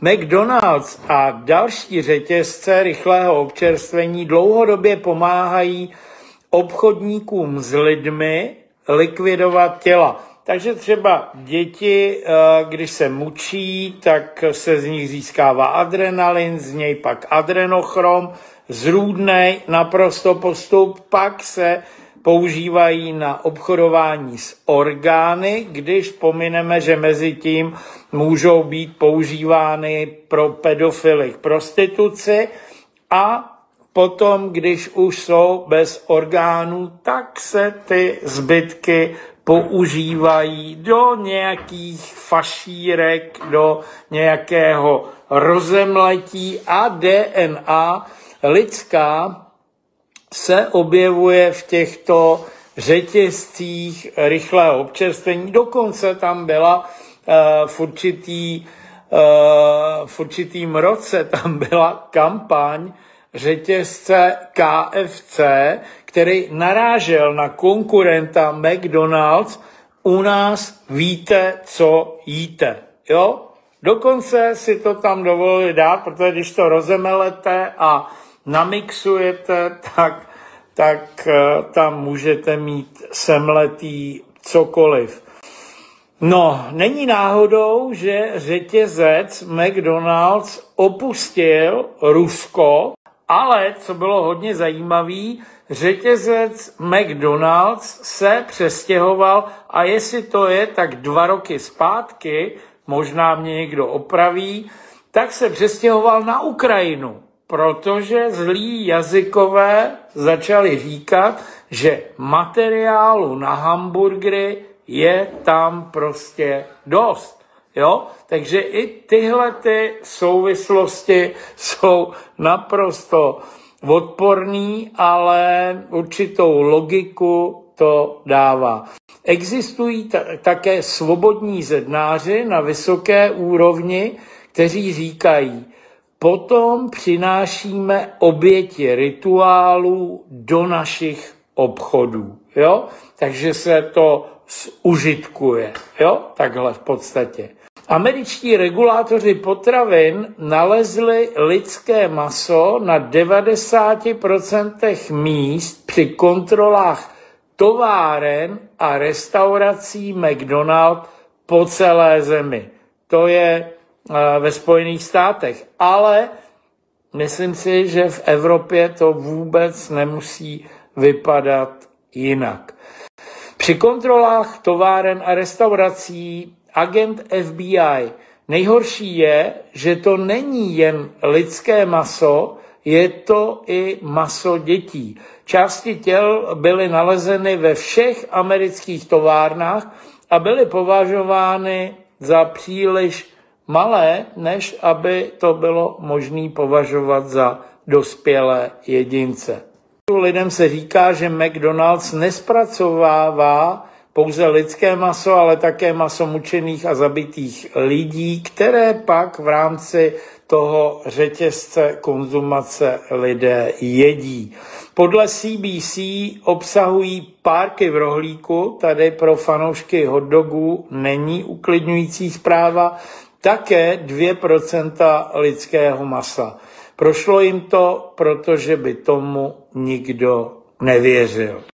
McDonald's a další řetězce rychlého občerstvení dlouhodobě pomáhají obchodníkům s lidmi likvidovat těla. Takže třeba děti, eh, když se mučí, tak se z nich získává adrenalin, z něj pak adrenochrom, zrůdnej naprosto postup, pak se používají na obchodování s orgány, když pomineme, že mezi tím můžou být používány pro pedofily k prostituci a potom, když už jsou bez orgánů, tak se ty zbytky používají do nějakých fašírek, do nějakého rozemletí a DNA lidská se objevuje v těchto řetězcích rychlého občerstvení. Dokonce tam byla uh, v určitý uh, v určitým roce tam byla kampaň řetězce KFC, který narážel na konkurenta McDonald's, u nás víte, co jíte. Jo? Dokonce si to tam dovolili dát, protože když to rozemelete a namixujete, tak, tak eh, tam můžete mít semletý cokoliv. No, není náhodou, že řetězec McDonald's opustil Rusko, ale co bylo hodně zajímavé, řetězec McDonald's se přestěhoval a jestli to je tak dva roky zpátky, možná mě někdo opraví, tak se přestěhoval na Ukrajinu protože zlí jazykové začali říkat, že materiálu na hamburgery je tam prostě dost. Jo? Takže i tyhle ty souvislosti jsou naprosto odporný, ale určitou logiku to dává. Existují také svobodní zednáři na vysoké úrovni, kteří říkají, potom přinášíme oběti rituálů do našich obchodů. Jo? Takže se to zužitkuje. Jo? Takhle v podstatě. Američtí regulátoři potravin nalezli lidské maso na 90% míst při kontrolách továren a restaurací McDonald po celé zemi. To je ve Spojených státech. Ale myslím si, že v Evropě to vůbec nemusí vypadat jinak. Při kontrolách továren a restaurací agent FBI nejhorší je, že to není jen lidské maso, je to i maso dětí. Části těl byly nalezeny ve všech amerických továrnách a byly považovány za příliš malé, než aby to bylo možné považovat za dospělé jedince. Lidem se říká, že McDonald's nespracovává pouze lidské maso, ale také maso mučených a zabitých lidí, které pak v rámci toho řetězce konzumace lidé jedí. Podle CBC obsahují párky v rohlíku, tady pro fanoušky hotdogů není uklidňující zpráva, také 2% lidského masa. Prošlo jim to, protože by tomu nikdo nevěřil.